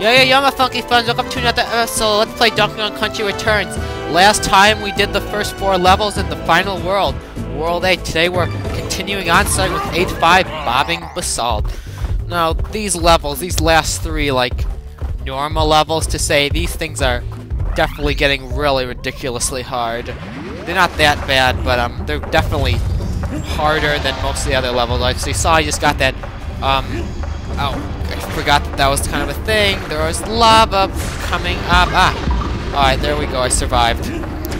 Yo, yo, yo, my funky friends, welcome to another episode. Let's play Donkey Kong Country Returns. Last time we did the first four levels in the final world, World 8. Today we're continuing on, starting with 8-5, Bobbing Basalt. Now, these levels, these last three, like, normal levels to say, these things are definitely getting really ridiculously hard. They're not that bad, but um, they're definitely harder than most of the other levels. Like, so you saw I just got that, um, oh, forgot that that was kind of a thing. There was lava coming up. Ah! Alright, there we go. I survived.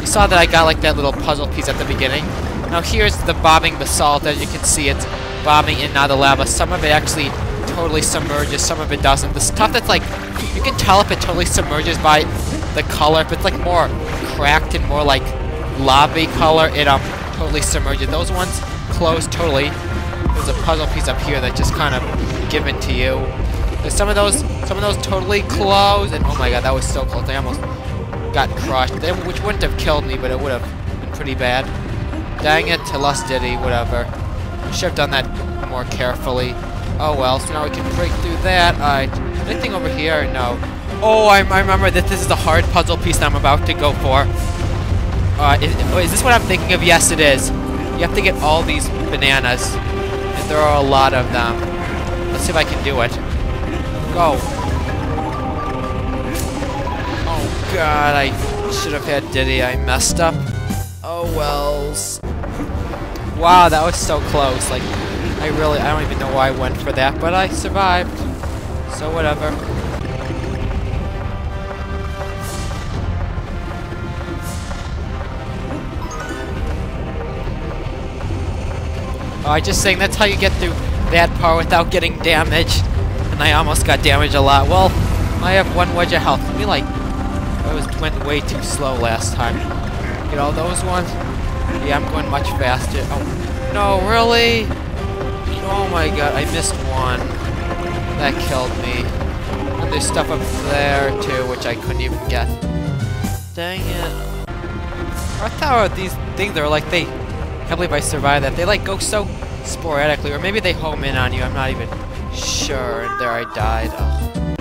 You saw that I got like that little puzzle piece at the beginning. Now here's the bobbing basalt. As you can see, it's bobbing in out of the lava. Some of it actually totally submerges, some of it doesn't. The stuff that's like, you can tell if it totally submerges by the color. If it's like more cracked and more like lava color, it um totally submerges. Those ones close totally. There's a puzzle piece up here that just kind of given to you. There's some of those, some of those totally closed, and oh my god, that was so close. I almost got crushed. They, which wouldn't have killed me, but it would have been pretty bad. Dang it, to Lust whatever. Should have done that more carefully. Oh well, so now we can break through that. Alright, anything over here? No. Oh, I, I remember that this is the hard puzzle piece that I'm about to go for. Uh, is, is this what I'm thinking of? Yes, it is. You have to get all these bananas. And there are a lot of them. Let's see if I can do it. Go. Oh god, I should have had Diddy. I messed up. Oh wells. Wow, that was so close. Like, I really, I don't even know why I went for that, but I survived. So whatever. Oh, I just saying that's how you get through that part without getting damaged. And I almost got damaged a lot. Well, I have one wedge of health. Me like, I was went way too slow last time. Get all those ones. Yeah, I'm going much faster. Oh, no, really? Oh my god, I missed one. That killed me. And there's stuff up there too, which I couldn't even get. Dang it. I thought these things are like they can't believe I survived that. They like go so sporadically, or maybe they home in on you, I'm not even sure. And there I died. Oh,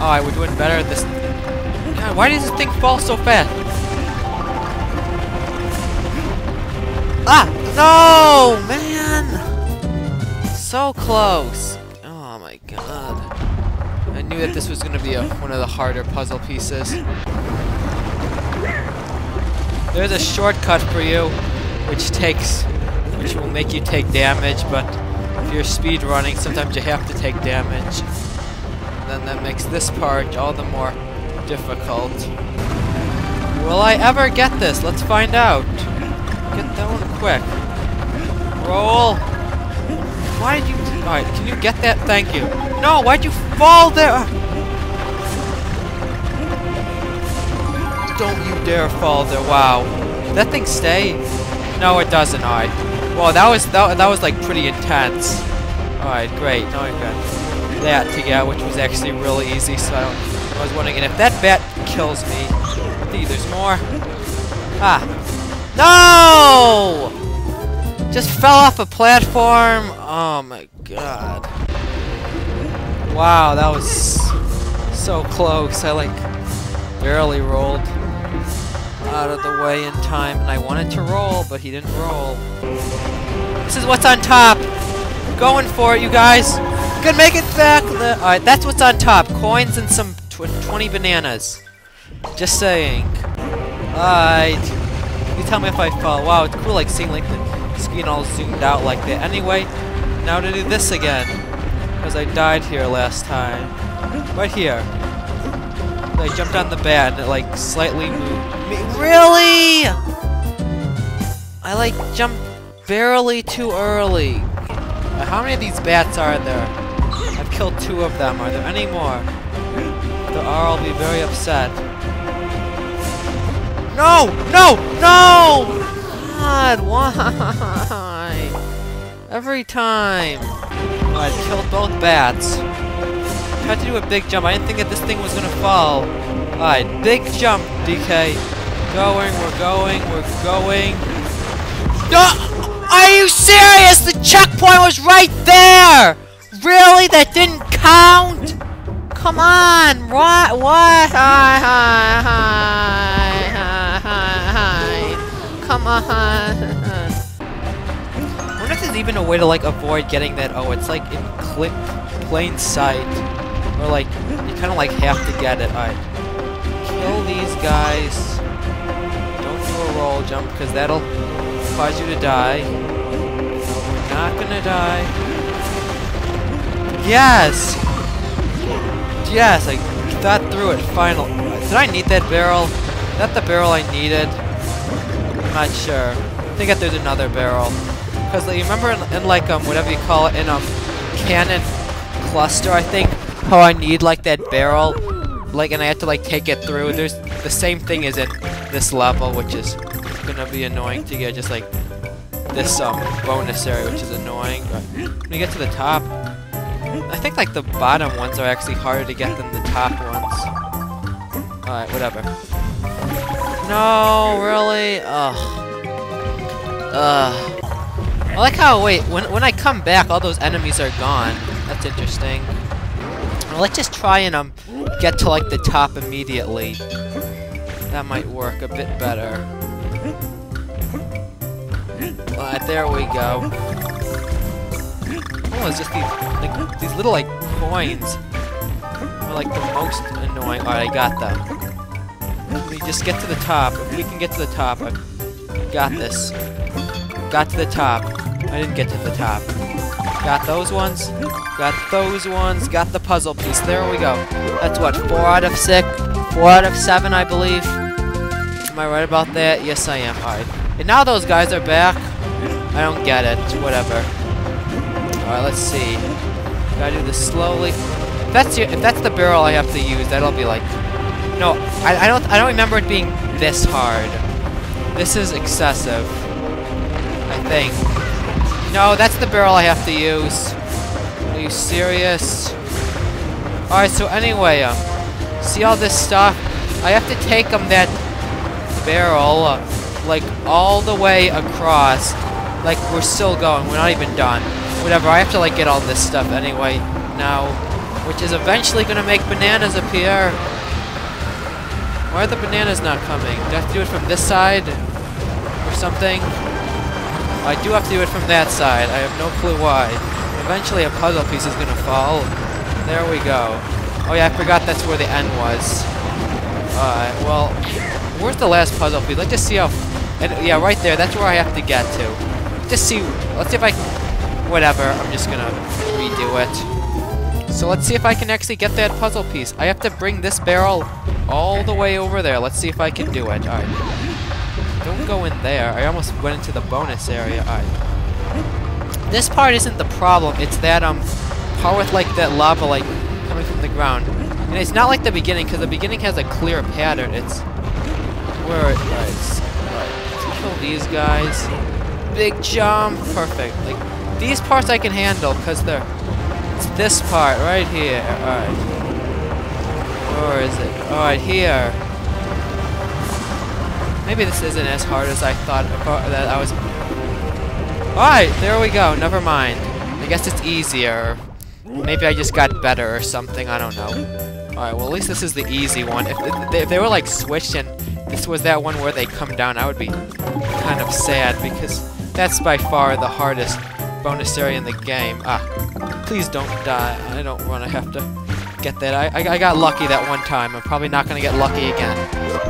oh I would doing better at this. God, why does this thing fall so fast? Ah! No! Man! So close. Oh my god. I knew that this was to be a, one of the harder puzzle pieces. There's a shortcut for you which takes, which will make you take damage, but you're speed running, sometimes you have to take damage. And then that makes this part all the more difficult. Will I ever get this? Let's find out. Get that one quick. Roll. Why did you... Alright, can you get that? Thank you. No, why'd you fall there? Don't you dare fall there. Wow. That thing stay? No, it doesn't. Alright. Well, that was that, that was like pretty intense. Alright, great. Now I've got that to get, which was actually really easy. So I, was wondering, and if that bat kills me, see, there's more. Ah, no! Just fell off a platform. Oh my god. Wow, that was so close. I like barely rolled out of the way in time, and I wanted to roll, but he didn't roll. This is what's on top! Going for it, you guys! Gonna make it back! Alright, that's what's on top. Coins and some tw 20 bananas. Just saying. Alright. You tell me if I fall. Wow, it's cool like seeing like the screen all zoomed out like that. Anyway, now to do this again. Because I died here last time. Right here. I jumped on the bat and it like slightly moved me. Really? I like jumped barely too early. How many of these bats are there? I've killed two of them. Are there any more? There are, I'll be very upset. No! No! No! God, why? Every time. I killed both bats. Tried to do a big jump. I didn't think that this thing was gonna fall. Alright, big jump, DK. Going, we're going, we're going. No! Are you serious? The checkpoint was right there! Really? That didn't count? Come on! What? What? Hi, hi, hi, hi, hi, hi. Come on. I wonder if there's even a way to, like, avoid getting that. Oh, it's, like, in cl plain sight. Or, like, you kind of, like, have to get it. Alright. Kill these guys. Don't do a roll jump, because that'll cause you to die. Not gonna die. Yes! Yes, I got through it, finally. Did I need that barrel? Is that the barrel I needed? I'm not sure. I think that there's another barrel. Because like, you remember in, in, like, um, whatever you call it, in, um, cannon cluster, I think, how I need, like, that barrel? Like, and I have to, like, take it through. There's the same thing as in this level, which is gonna be annoying to get, just, like, this, um, bonus area, which is annoying. But when you get to the top, I think like the bottom ones are actually harder to get than the top ones. Alright, whatever. No, really? Ugh. Ugh. I like how, wait, when, when I come back, all those enemies are gone. That's interesting. Let's just try and um get to like the top immediately. That might work a bit better. Alright, there we go. Oh, it's just these like these little like coins are like the most annoying. Alright, I got them. We just get to the top. If we can get to the top, I got this. Got to the top. I didn't get to the top. Got those ones. Got those ones. Got the puzzle piece. There we go. That's what, four out of six? Four out of seven, I believe. Am I right about that? Yes, I am. Alright. And now those guys are back. I don't get it. Whatever. Alright, let's see. Gotta do this slowly. If that's your, if that's the barrel I have to use, that'll be like. No, I, I don't I don't remember it being this hard. This is excessive. I think. No, that's the barrel I have to use. Are you serious? Alright, so anyway, um, see all this stuff? I have to take them that barrel, uh, like, all the way across. Like, we're still going. We're not even done. Whatever, I have to, like, get all this stuff anyway now. Which is eventually gonna make bananas appear. Why are the bananas not coming? Do I have to do it from this side? Or something? I do have to do it from that side. I have no clue why. Eventually a puzzle piece is gonna fall. There we go. Oh yeah, I forgot that's where the end was. Alright, well, where's the last puzzle piece? Let's just see how... And yeah, right there, that's where I have to get to. Just see, let's see if I Whatever, I'm just gonna redo it. So let's see if I can actually get that puzzle piece. I have to bring this barrel all the way over there. Let's see if I can do it. Alright. Don't go in there. I almost went into the bonus area. Alright. This part isn't the problem. It's that, um, part with, like, that lava, like, coming from the ground. And it's not like the beginning, because the beginning has a clear pattern. It's... Where it... Right. Right. Kill these guys. Big jump. Perfect. Like, these parts I can handle, because they're... It's this part right here. Alright. Where is it? Alright, here. Maybe this isn't as hard as I thought that I was... Alright, there we go. Never mind. I guess it's easier. Maybe I just got better or something. I don't know. Alright, well at least this is the easy one. If, if, if they were like switched and this was that one where they come down, I would be kind of sad because that's by far the hardest bonus area in the game. Ah, please don't die. I don't want to have to get that. I, I, I got lucky that one time. I'm probably not going to get lucky again.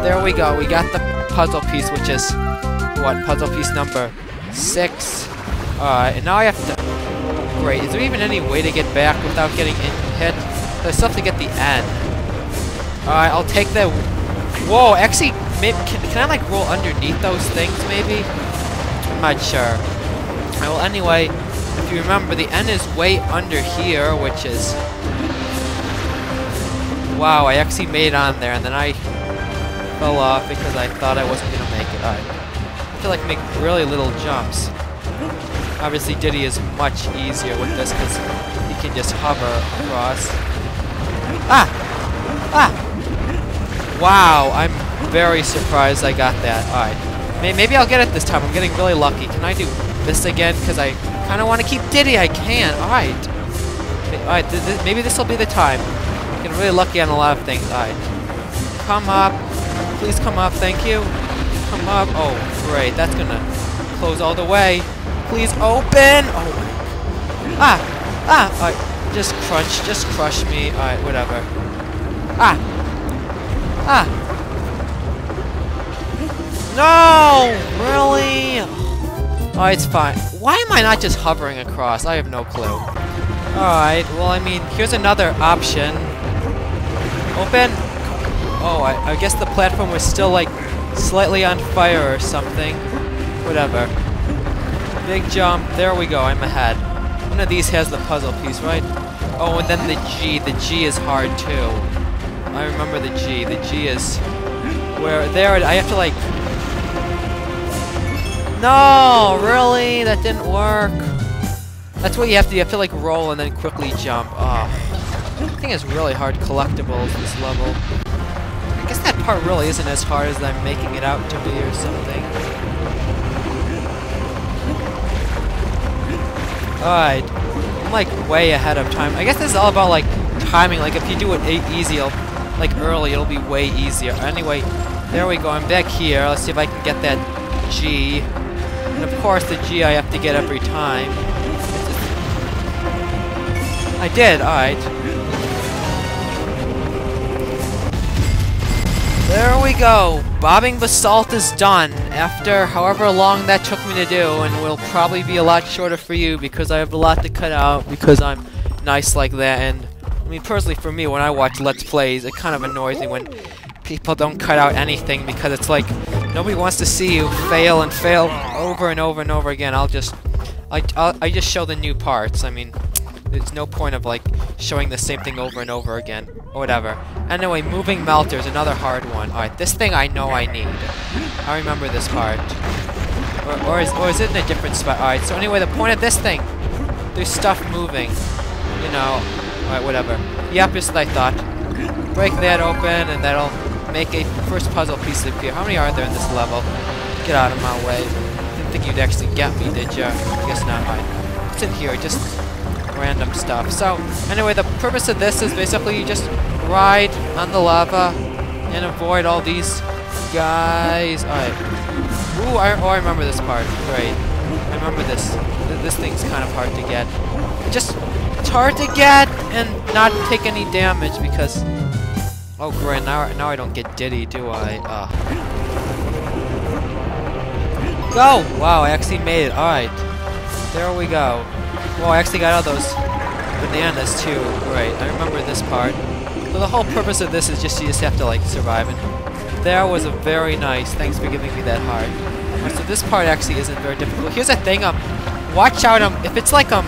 There we go. We got the puzzle piece, which is, what, puzzle piece number six. Alright, and now I have to... Great. Is there even any way to get back without getting hit? I still have to get the end. Alright, I'll take the... Whoa, actually, can, can I, like, roll underneath those things, maybe? I'm not sure. Well, anyway, if you remember, the N is way under here, which is... Wow, I actually made it on there, and then I fell off because I thought I wasn't going to make it. I to, like, make really little jumps. Obviously, Diddy is much easier with this because he can just hover across. Ah! Ah! Wow, I'm very surprised I got that. Alright. Maybe I'll get it this time. I'm getting really lucky. Can I do this again because I kind of want to keep Diddy. I can. All right. All right. Th th maybe this will be the time. I can really lucky on a lot of things. Alright. Come up. Please come up, thank you. Come up. Oh, great. That's gonna close all the way. Please open! Oh. Ah! Ah! Alright, just crunch. Just crush me. Alright, whatever. Ah! Ah! No! Really? Oh, it's fine. Why am I not just hovering across? I have no clue. Alright, well, I mean, here's another option. Open? Oh, I, I guess the platform was still, like, slightly on fire or something. Whatever. Big jump. There we go. I'm ahead. One of these has the puzzle piece, right? Oh, and then the G. The G is hard, too. I remember the G. The G is... Where... There, I have to, like... No! Really? That didn't work. That's what you have to... You have to, like, roll and then quickly jump. Ah. Oh. I think it's really hard collectibles, this level. That part really isn't as hard as I'm making it out to be or something. Alright. I'm like way ahead of time. I guess this is all about like timing. Like if you do it easy, like early, it'll be way easier. Anyway, there we go. I'm back here. Let's see if I can get that G. And of course the G I have to get every time. I did, alright. There we go! Bobbing Basalt is done, after however long that took me to do, and will probably be a lot shorter for you because I have a lot to cut out because I'm nice like that, and I mean, personally for me, when I watch Let's Plays, it kind of annoys me when people don't cut out anything because it's like, nobody wants to see you fail and fail over and over and over again. I'll just, I, I'll, I just show the new parts, I mean, there's no point of like showing the same thing over and over again. Or whatever. Anyway, moving melters, another hard one. Alright, this thing I know I need. I remember this part. Or, or, is, or is it in a different spot? Alright, so anyway, the point of this thing, there's stuff moving. You know, alright, whatever. Yep, just what I thought. Break that open, and that'll make a first puzzle piece appear. How many are there in this level? Get out of my way. Didn't think you'd actually get me, did ya? Guess not. Alright. What's in here? Just random stuff. So, anyway, the purpose of this is basically you just ride on the lava and avoid all these guys. Alright. Ooh, I, oh, I remember this part. Great. I remember this. This thing's kind of hard to get. Just, it's hard to get and not take any damage because... Oh, great. Now, now I don't get Diddy, do I? Uh. Go! Wow, I actually made it. Alright. There we go. Well, I actually got all those bananas too. Right, I remember this part. So the whole purpose of this is just you just have to like survive and that was a very nice. Thanks for giving me that heart. So this part actually isn't very difficult. Here's the thing, um watch out um if it's like um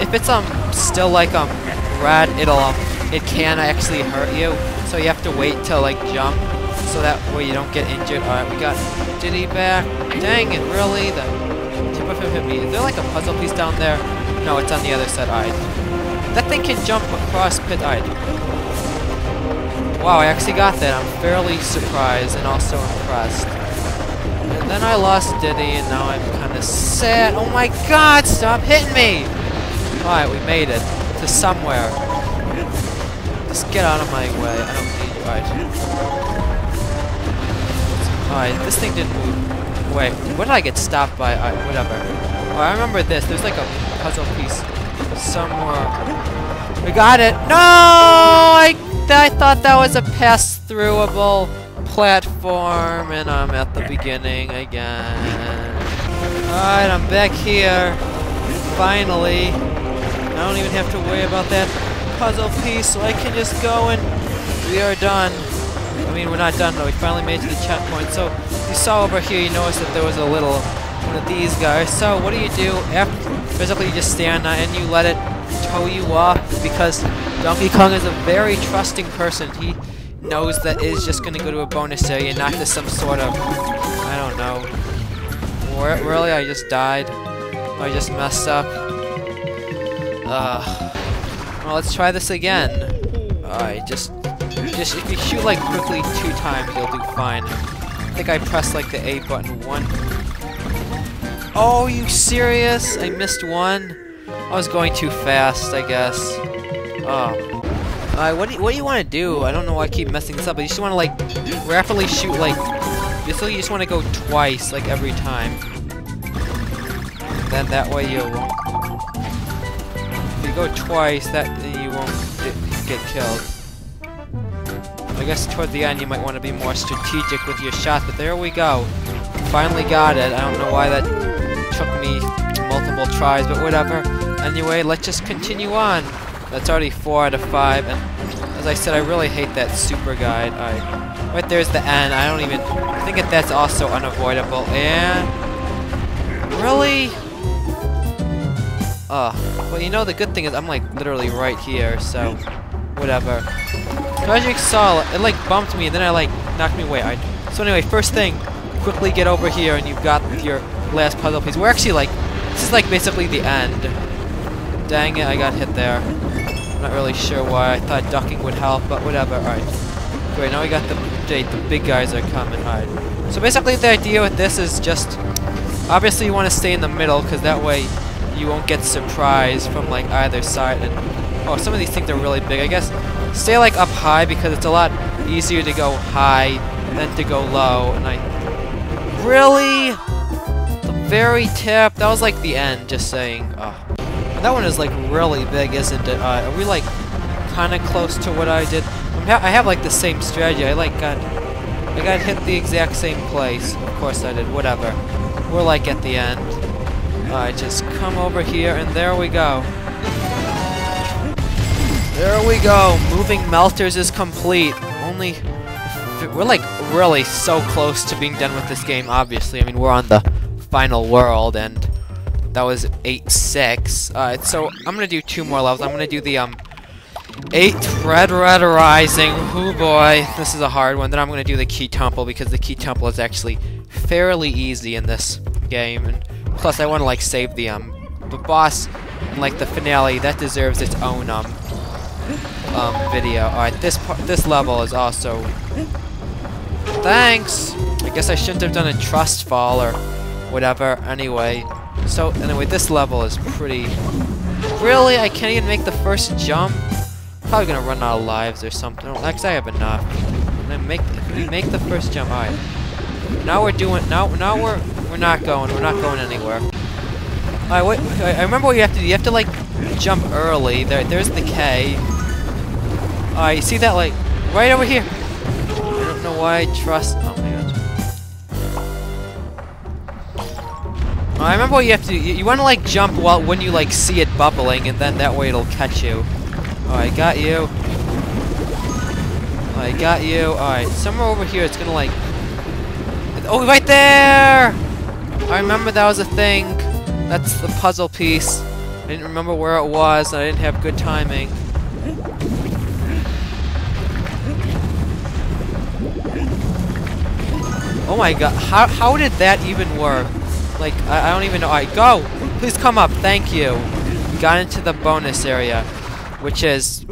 if it's um still like um red, it'll um it can actually hurt you. So you have to wait till like jump so that way you don't get injured. Alright, we got Diddy back. Dang it, really? The of him hit me. Is there like a puzzle piece down there? No, it's on the other side. Alright. That thing can jump across pit. Alright. Wow, I actually got that. I'm fairly surprised and also impressed. And then I lost Diddy, and now I'm kind of sad. Oh my god, stop hitting me! Alright, we made it. To somewhere. Just get out of my way. I don't need you. Alright. Alright, this thing didn't move. Wait, what did I get stopped by? Uh, whatever. Oh, I remember this. There's like a puzzle piece somewhere. We got it. No! I, I thought that was a pass-throughable platform, and I'm at the beginning again. Alright, I'm back here. Finally. I don't even have to worry about that puzzle piece, so I can just go and we are done. I mean, we're not done though. We finally made to the checkpoint. So you saw over here, you noticed that there was a little one of these guys. So what do you do? Basically, you just stand on and you let it tow you off because Donkey Kong is a very trusting person. He knows that it is just going to go to a bonus area, not to some sort of, I don't know. Where, really, I just died. I just messed up. Uh, well, let's try this again. Alright, just just if you shoot like quickly two times, you'll do fine. I think I pressed like the A button one. Oh, you serious? I missed one? I was going too fast, I guess. Oh. Uh, what do you, what do you want to do? I don't know why I keep messing this up, but you just want to like rapidly shoot like basically you just want to go twice like every time. Then that way you won't. If you go twice, that you won't get, get killed. I guess toward the end you might want to be more strategic with your shot, but there we go. Finally got it. I don't know why that took me multiple tries, but whatever. Anyway, let's just continue on. That's already 4 out of 5, and as I said, I really hate that super guide. I, right there's the end. I don't even I think that that's also unavoidable. And really, uh, well, you know the good thing is I'm like literally right here, so whatever. So as you saw, it like bumped me, and then I like knocked me away. I, so anyway, first thing, quickly get over here, and you've got your last puzzle piece. We're actually like, this is like basically the end. Dang it, I got hit there. I'm not really sure why. I thought ducking would help, but whatever. Alright. Great, now we got the date. The big guys are coming. Alright. So basically the idea with this is just... Obviously you want to stay in the middle, because that way you won't get surprised from like either side. And Oh, some of these things are really big. I guess stay like up high because it's a lot easier to go high than to go low. And I really the very tip. That was like the end. Just saying. Oh. That one is like really big, isn't it? Uh, are we like kind of close to what I did? Ha I have like the same strategy. I like got I got hit the exact same place. Of course I did. Whatever. We're like at the end. Alright, just come over here and there we go. There we go. Moving melters is complete. Only we're like really so close to being done with this game. Obviously, I mean we're on the final world, and that was 8-6. Uh, so I'm gonna do two more levels. I'm gonna do the um 8 Red Red Rising. Oh boy, this is a hard one. Then I'm gonna do the Key Temple because the Key Temple is actually fairly easy in this game, and plus I want to like save the um the boss and like the finale that deserves its own um um, video. Alright, this part, this level is also... Thanks! I guess I shouldn't have done a trust fall or whatever. Anyway, so anyway, this level is pretty... Really? I can't even make the first jump? Probably gonna run out of lives or something. Actually, I have enough. Make make the first jump. All right. Now we're doing. Now now we're we're not going. We're not going anywhere. All right. Wait. I remember what you have to do. You have to like jump early. There. There's the K. Uh, you see that, like, right over here? I don't know why I trust... Oh my god. I remember what you have to do. You, you want to, like, jump while when you, like, see it bubbling, and then that way it'll catch you. Alright, got you. I got you. Alright, somewhere over here it's gonna, like... Oh, right there! I remember that was a thing. That's the puzzle piece. I didn't remember where it was, and I didn't have good timing. Oh my god, how, how did that even work? Like, I, I don't even know. Alright, go! Please come up, thank you. Got into the bonus area, which is...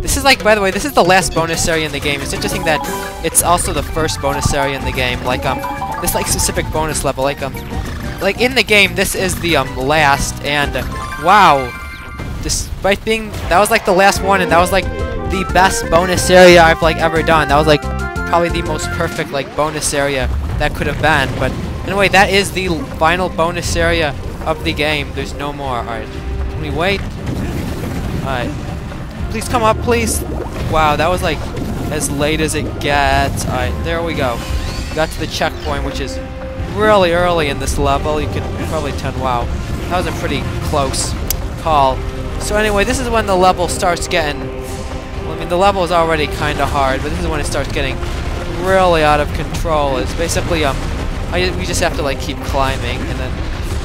This is like, by the way, this is the last bonus area in the game. It's interesting that it's also the first bonus area in the game. Like, um, this, like, specific bonus level. Like, um, like, in the game, this is the, um, last, and, wow. Despite being, that was, like, the last one, and that was, like, the best bonus area I've, like, ever done. That was, like, probably the most perfect like bonus area that could have been. But anyway, that is the final bonus area of the game. There's no more. Alright. Can we wait? Alright. Please come up, please. Wow, that was like as late as it gets. Alright, there we go. Got to the checkpoint, which is really early in this level. You can probably tell, wow, that was a pretty close call. So anyway, this is when the level starts getting... The level is already kind of hard, but this is when it starts getting really out of control. It's basically, um, I, we just have to, like, keep climbing, and then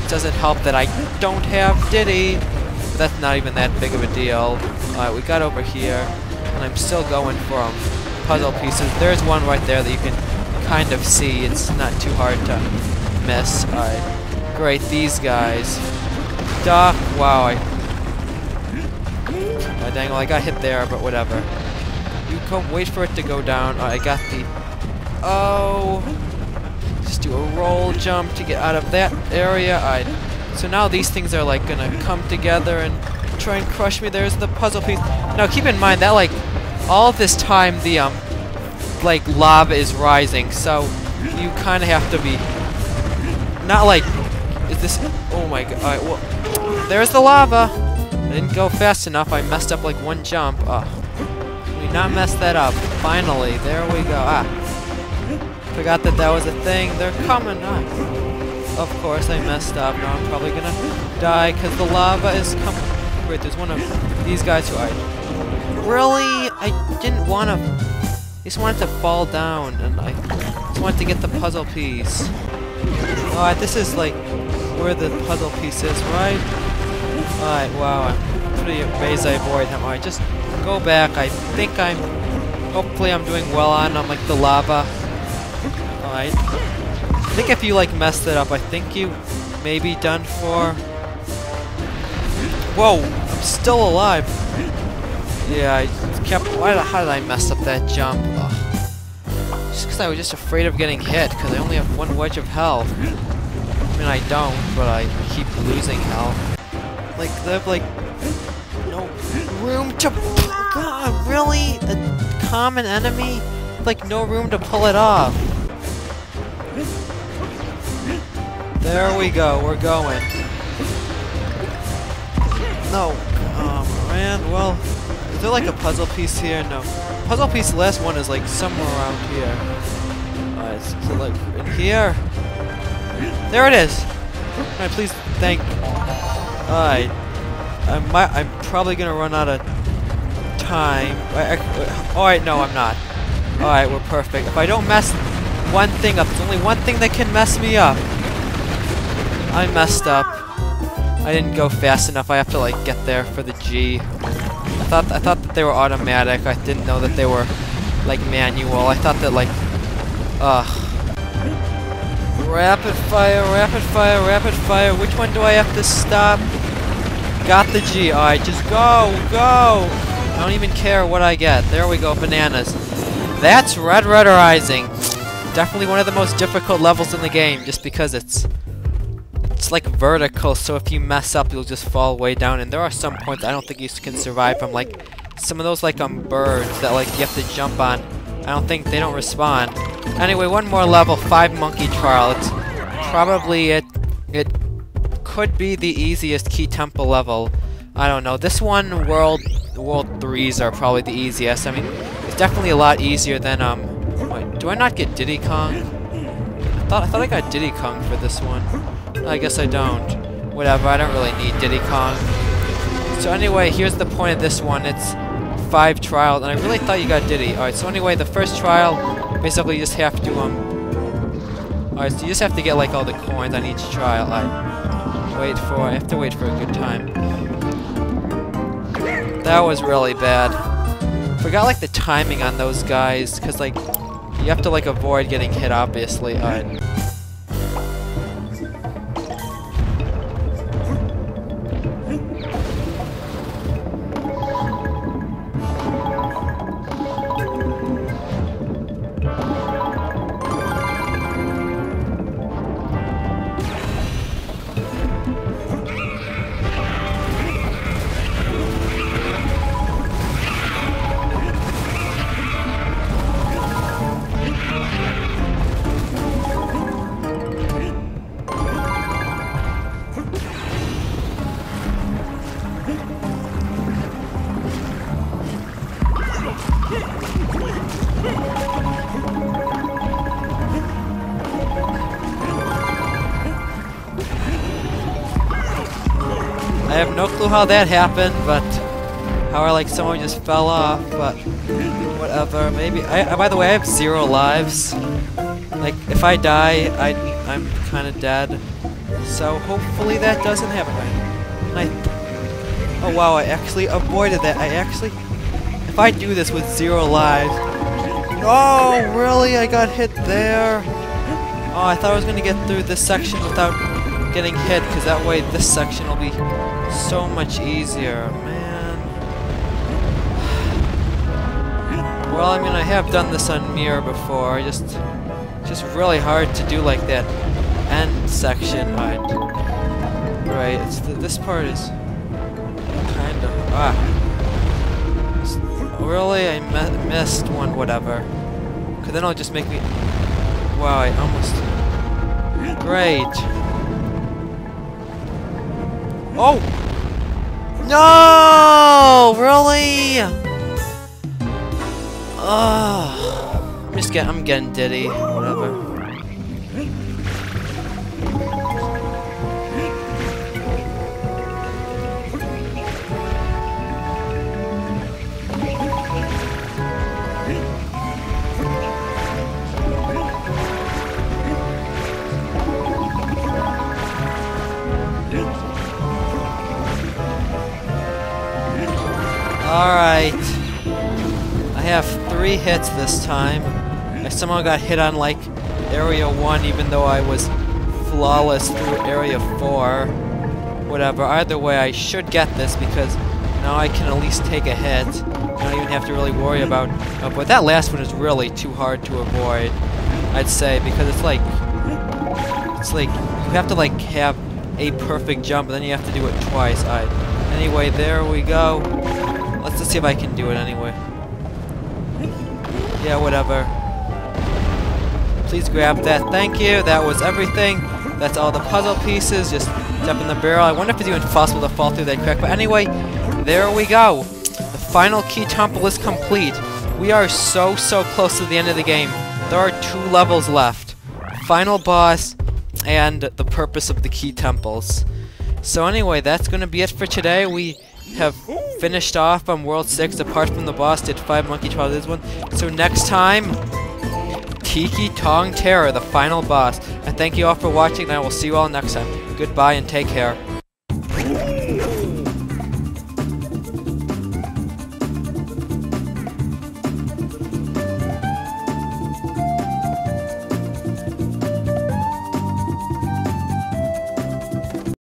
it doesn't help that I don't have Diddy. But that's not even that big of a deal. Alright, we got over here, and I'm still going for um, puzzle pieces. There's one right there that you can kind of see. It's not too hard to miss. Alright, great, these guys. Duh, wow, I... Oh, dang, well, I got hit there, but whatever. You come, wait for it to go down. Oh, I got the Oh. Just do a roll jump to get out of that area. I. So now these things are like gonna come together and try and crush me. There's the puzzle piece. Now keep in mind that like all this time the um like lava is rising, so you kind of have to be not like is this oh my god alright well there's the lava I didn't go fast enough. I messed up like one jump. Oh we not messed that up. Finally there we go. Ah. Forgot that that was a thing. They're coming ah. of course I messed up. Now I'm probably gonna die because the lava is coming. Wait there's one of these guys who I really I didn't want to I just wanted to fall down, and I just wanted to get the puzzle piece. Alright, this is like where the puzzle piece is, right? Alright, wow, I'm pretty amazed I avoid him. Alright, just go back. I think I'm, hopefully I'm doing well on, I'm like the lava. Alright. I think if you like messed it up, I think you may be done for. Whoa, I'm still alive. Yeah, I kept... Why, how did I mess up that jump? Ugh. Just because I was just afraid of getting hit, because I only have one wedge of health. I mean, I don't, but I keep losing health. Like, they have, like, no room to... God, really? A common enemy? Like, no room to pull it off. There we go, we're going. No. Oh, man, well... Is there like a puzzle piece here? No. Puzzle piece, last one is like somewhere around here. Uh, Alright, so like in here? There it is! Can I please thank... Alright. I might, I'm probably gonna run out of time. Alright, no, I'm not. Alright, we're perfect. If I don't mess one thing up, there's only one thing that can mess me up. I messed up. I didn't go fast enough. I have to like get there for the G. I thought I thought that they were automatic. I didn't know that they were like manual. I thought that like ugh. Rapid fire, rapid fire, rapid fire. Which one do I have to stop? Got the G. Alright, just go, go! I don't even care what I get. There we go, bananas. That's Red Rising. Definitely one of the most difficult levels in the game, just because it's it's like vertical, so if you mess up, you'll just fall way down. And there are some points I don't think you can survive from, like some of those like um birds that like you have to jump on. I don't think they don't respond. Anyway, one more level, five monkey trial. It's probably it. It could be the easiest key temple level. I don't know. This one, world world threes are probably the easiest. I mean, it's definitely a lot easier than um. Wait, do I not get Diddy Kong? I thought I thought I got Diddy Kong for this one. I guess I don't. Whatever, I don't really need Diddy Kong. So anyway, here's the point of this one. It's five trials, and I really thought you got Diddy. Alright, so anyway, the first trial, basically you just have to, um... Alright, so you just have to get, like, all the coins on each trial. I wait for... I have to wait for a good time. That was really bad. Forgot, like, the timing on those guys, because, like, you have to, like, avoid getting hit, obviously. Alright. How that happened, but how I like someone just fell off, but whatever. Maybe I, by the way, I have zero lives. Like if I die, I I'm kind of dead. So hopefully that doesn't happen. I, oh wow, I actually avoided that. I actually, if I do this with zero lives, oh really? I got hit there. Oh, I thought I was gonna get through this section without getting hit, because that way this section will be so much easier, man. Well, I mean, I have done this on Mirror before, just, just really hard to do like that end section. Right, right. It's this part is kind of... Ah. Really? I mi missed one, whatever. Because then it'll just make me... Wow, I almost... Great. Oh! No! Really? Ugh. I'm just getting... I'm getting diddy. Whatever. Hits this time. I somehow got hit on, like, Area 1 even though I was flawless through Area 4. Whatever. Either way, I should get this because now I can at least take a hit. I don't even have to really worry about... Oh, but that last one is really too hard to avoid, I'd say, because it's like... It's like, you have to, like, have a perfect jump, and then you have to do it twice. I, anyway, there we go. Let's just see if I can do it anyway. Yeah, whatever. Please grab that. Thank you. That was everything. That's all the puzzle pieces. Just jump in the barrel. I wonder if it's even possible to fall through that crack. But anyway, there we go. The final key temple is complete. We are so, so close to the end of the game. There are two levels left. Final boss and the purpose of the key temples. So anyway, that's going to be it for today. We have finished off on World 6, apart from the boss, did 5 Monkey Trial this one. So next time, Tiki Tong Terror, the final boss. And thank you all for watching, and I will see you all next time. Goodbye and take care.